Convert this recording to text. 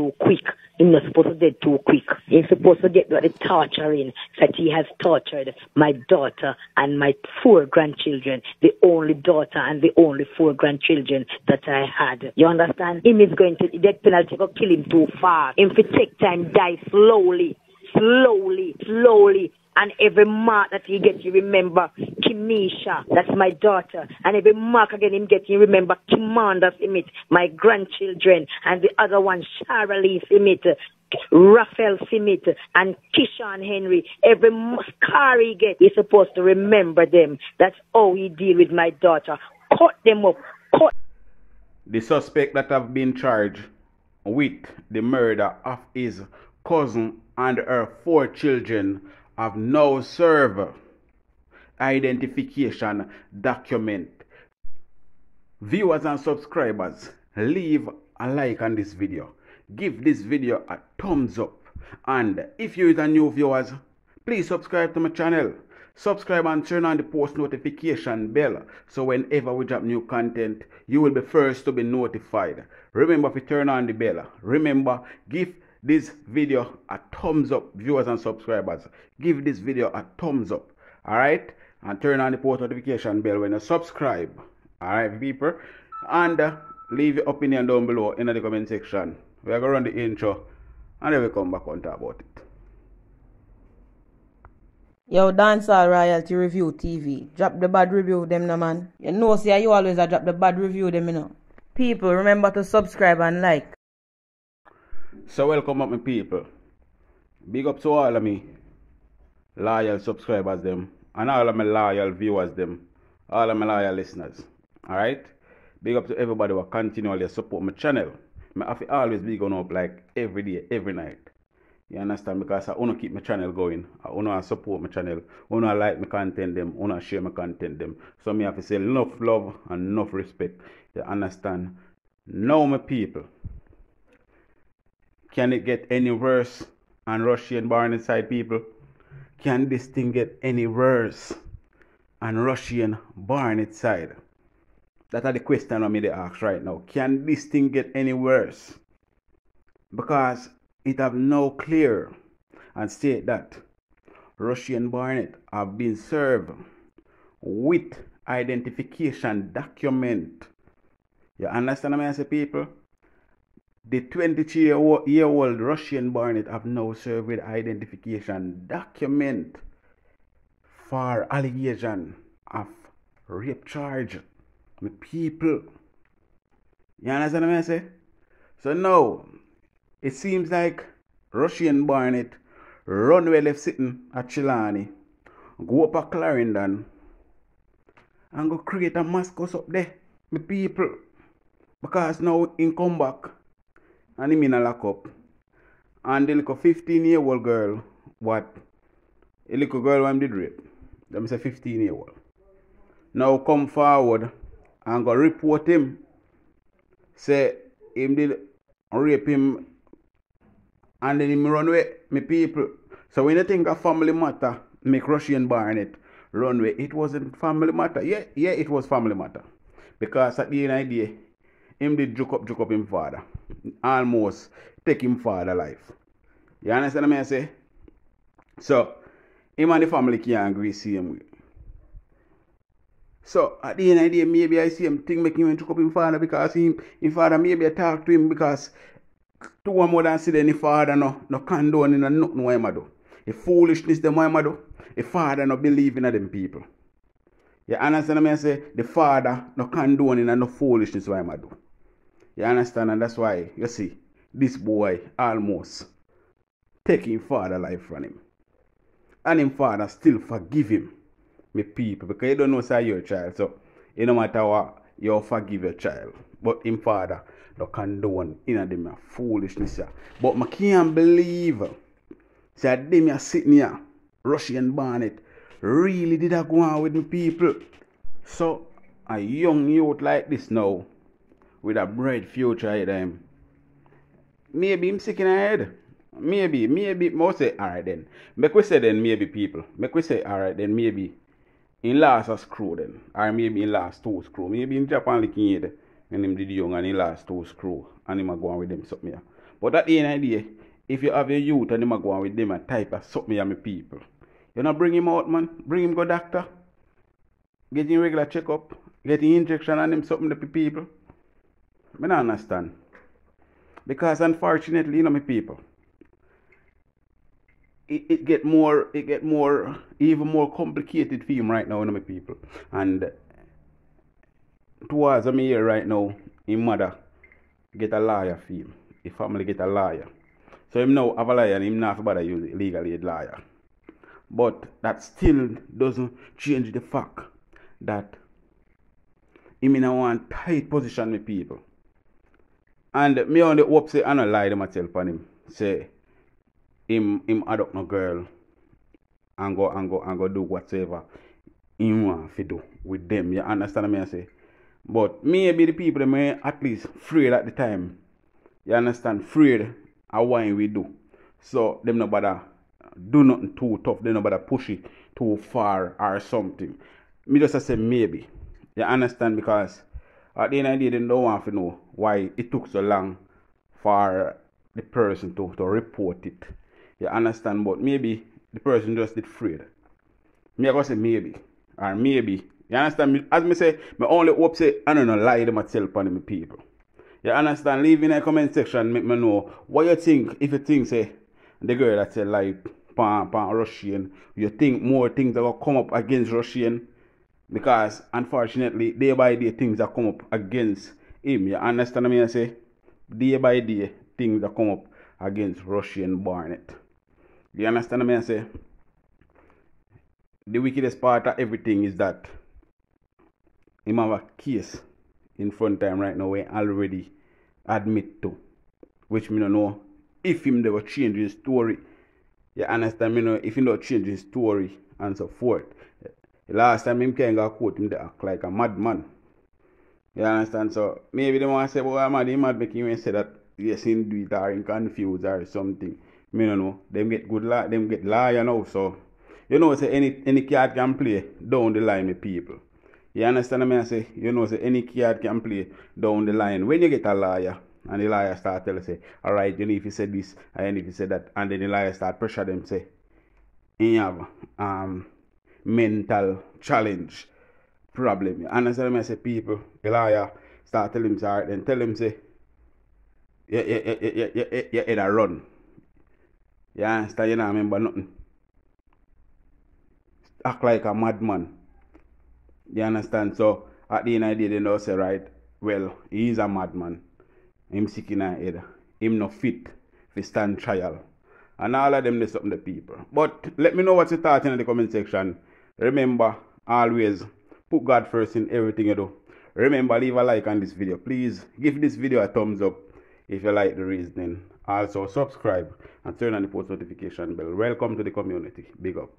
too quick. He's not supposed to get too quick. He's supposed to get the torturing that he has tortured my daughter and my four grandchildren, the only daughter and the only four grandchildren that I had. You understand? Him is going to the death penalty for kill him too fast. Him for take time, die slowly, slowly, slowly. And every mark that he gets, you remember Kimesha, that's my daughter. And every mark again him get, you remember Kamanda Smith, my grandchildren. And the other one, Sharalee Smith, Raphael Simit, and Kishan Henry. Every car he get, he's supposed to remember them. That's how he deal with my daughter. Cut them up. Cut. The suspect that have been charged with the murder of his cousin and her four children have now served identification document. Viewers and subscribers, leave a like on this video. Give this video a thumbs up. And if you are new viewers, please subscribe to my channel. Subscribe and turn on the post notification bell so whenever we drop new content, you will be first to be notified. Remember to turn on the bell. Remember, give this video a thumbs up, viewers and subscribers. Give this video a thumbs up. Alright? And turn on the post notification bell when you subscribe. Alright, people? And uh, leave your opinion down below in the comment section. We are going to run the intro and then we come back and talk about it. Yo, Dancehall Royalty Review TV. Drop the bad review of them no man. You know see you always a drop the bad review of them you know. People remember to subscribe and like. So welcome up my people. Big up to all of me loyal subscribers them and all of my loyal viewers them. All of my loyal listeners. Alright? Big up to everybody who continually support my channel. I have always be going up like every day, every night. You understand? Because I want to keep my channel going. I want to support my channel. I want to like my content them. I want to share my content them. So me have to say enough love and enough respect. You understand? Now my people. Can it get any worse and Russian born inside people? Can this thing get any worse and Russian born inside? That are the question I'm to ask right now. Can this thing get any worse? Because it have no clear and state that Rushane Barnett have been served with identification document. You understand what I say, people? The 23 year old Rushane Barnett have now served identification document for allegation of rape charge. My people. You understand what I say? So now it seems like Rushane Barnett run where left sitting at Chilani, go up at Clarendon, and go create a Mascus up there, my people. Because now in come back and him in a lock up. And the little 15 year old girl, what? A little girl when did rape. Them say 15 year old. Now come forward and go report him. Say him did rape him and then him run away, my people. So when you think of family matter, make Rushane Barnett run away, it wasn't family matter. Yeah, yeah, it was family matter. Because at the end of the day, him did joke up, joke up him father. Almost take him father life. You understand what I say? So, him and the family can't agree same way. So at the end of the day, maybe I see him think making him joke up him father because him, his father maybe I talk to him because to one more than see any father no no condone in a nothing what him do. A foolishness them what him do. A father no believe in them people. You understand what I say? The father no condone in a no foolishness what him do. You understand? And that's why you see this boy almost taking father life from him. And him father still forgive him. Me people. Because you don't know say your child. So it no matter what you forgive your child. But him father no condone in a them foolishness. Yeah. But I can't believe say them are sitting here, Rushane Barnett, really did I go on with me people. So a young youth like this now, with a bright future ahead of him, maybe him sick in the head. Maybe, maybe, most say, alright then. Make we say then maybe people. Make we say, alright then maybe in last a screw then. Or maybe in last two screw. Maybe in Japan looking head And him did young and he last two screw and him a go on with them something here. But at the end of the day, if you have a youth and them a go on with them and type of something on my people, you know bring him out, man. Bring him go doctor. Get him regular checkup. Get him injection and him something to people. I don't understand. Because unfortunately, you know my people, it, it get more it get more even more complicated him right now, you know my people. And towards me here right now, his mother get a lawyer for him. His family get a lawyer. So him now have a lawyer and him not bother use legal aid lawyer. But that still doesn't change the fact that him in a one tight position with people. And me on the hope say I don't lie to myself on him. Say him him adopt no girl and go and go and go do whatever he want to do with them. You understand me I say? But maybe the people may at least afraid at the time. You understand? Afraid of what we do. So them no bother do nothing too tough, they no bother push it too far or something. Me just say maybe. You understand? Because at the end of the day, they don't want to know why it took so long for the person to, to report it. You understand? But maybe the person just did afraid. Me I go say maybe. Or maybe. You understand? Me, as me say, my only hope say I don't know lie to myself and my people. You understand? Leave in the comment section, make me know what you think if you think say the girl that say like pan pan Rushane, you think more things are gonna come up against Rushane because unfortunately day by day things that come up against him. You understand me I say? Day by day things that come up against Rushane Barnett. You understand me I say? The wickedest part of everything is that him have a case in front him right now where already admit to. Which me don't know if him never change his story. You understand me know if he not change his story and so forth. The last time him came got quote him they act like a madman. You understand? So maybe they want to say, well, I'm mad, he mad make him say that yes, him do it or confused or something. Me no know. Them get good la them get liar now, so you know say any any card can play down the line with people. You understand me I say? You know say any card can play down the line. When you get a liar and the liar start tell say, Alright, you know if you say this and if you say that and then the liar start pressure them say he have um mental challenge problem. You understand I say people, liar start tell him sorry, then tell him say yeah, yeah, yeah, yeah, yeah, yeah, yeah, yeah, run. You understand? You don't remember nothing. Act like a madman. You understand? So at the end of the day, they know say right, well, he is a madman. Him sick in head. Him not fit to stand trial. And all of them they something the people. But let me know what you thought in the comment section. Remember, always put God first in everything you do. Remember, leave a like on this video. Please give this video a thumbs up if you like the reasoning. Also subscribe and turn on the post notification bell. Welcome to the community. Big up.